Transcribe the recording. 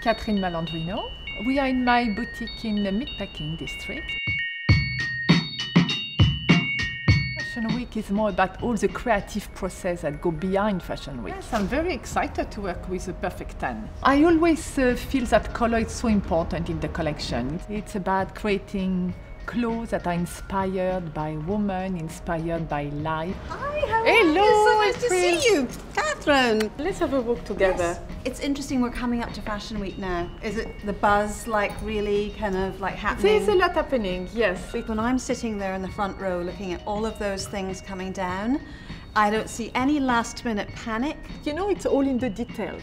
Catherine Malandrino. We are in my boutique in the Meatpacking district. Fashion Week is more about all the creative process that go behind Fashion Week. Yes, I'm very excited to work with the Perfect 10. I always uh, feel that color is so important in the collection. It's about creating clothes that are inspired by women, inspired by life. Hi, how Hello, are you? So nice to Avril. see you, Catherine. Let's have a walk together. Yes. It's interesting we're coming up to Fashion Week now. Is it the buzz like really kind of like happening? There's a lot happening, yes. When I'm sitting there in the front row looking at all of those things coming down, I don't see any last minute panic. You know, it's all in the detail.